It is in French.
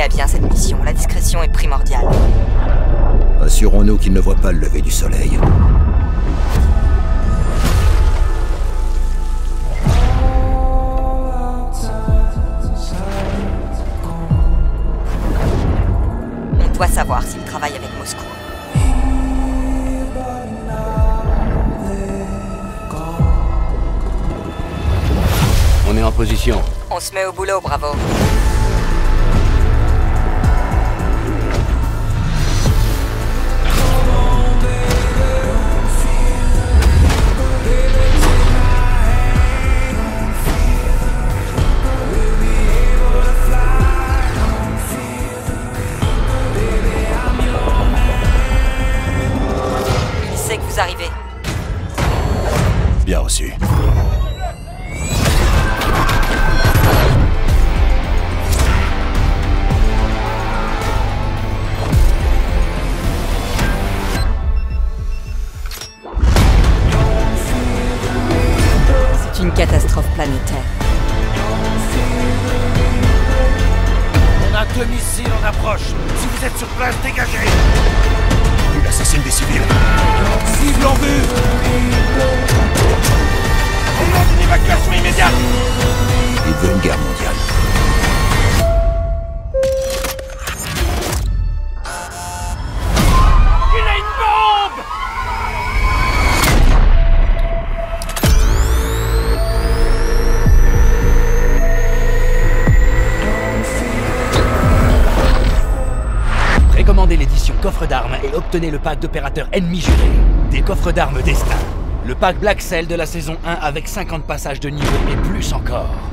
à bien cette mission. La discrétion est primordiale. Assurons-nous qu'il ne voit pas le lever du soleil. On doit savoir s'il travaille avec Moscou. On est en position. On se met au boulot, bravo. Bien reçu. C'est une catastrophe planétaire. On a deux missiles en approche. Si vous êtes sur place, dégagez Il assassine des civils. Il veut une guerre mondiale. Il a une bombe Précommandez l'édition coffre d'armes et obtenez le pack d'opérateurs ennemis jurés. Des coffres d'armes destin. Le pack Black Cell de la saison 1 avec 50 passages de niveau et plus encore.